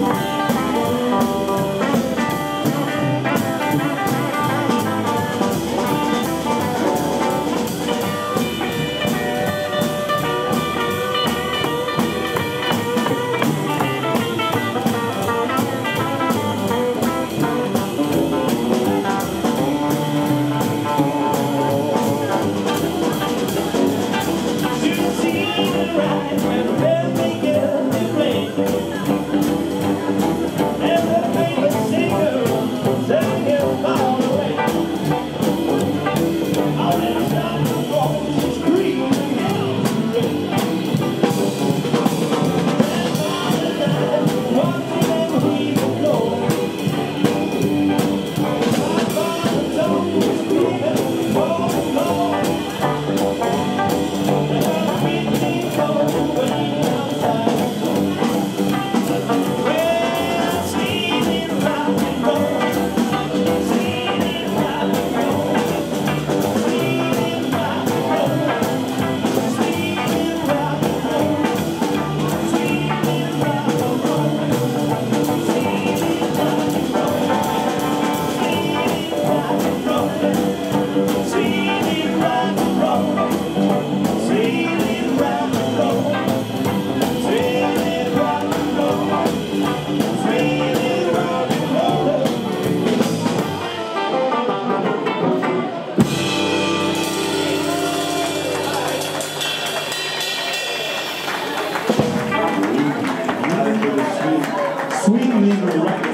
Bye. Swing Legal Records.